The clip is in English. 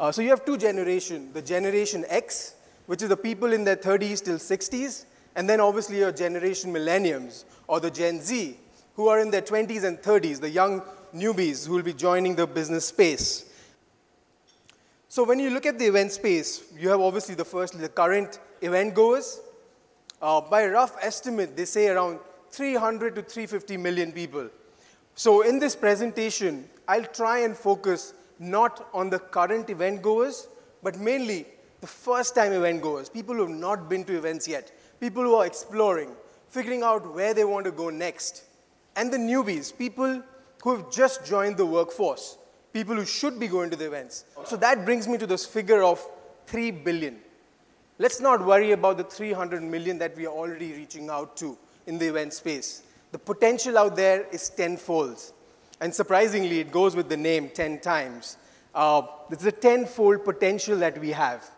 Uh, so you have two generations, the Generation X, which is the people in their 30s till 60s, and then obviously your Generation Millenniums, or the Gen Z, who are in their 20s and 30s, the young newbies who will be joining the business space. So when you look at the event space, you have obviously the first, the current event goers. Uh, by rough estimate, they say around 300 to 350 million people. So in this presentation, I'll try and focus not on the current event goers, but mainly the first time event goers, people who have not been to events yet, people who are exploring, figuring out where they want to go next, and the newbies, people who have just joined the workforce, people who should be going to the events. So that brings me to this figure of 3 billion. Let's not worry about the 300 million that we are already reaching out to in the event space. The potential out there is tenfold. And surprisingly, it goes with the name 10times. Uh, there's a tenfold potential that we have.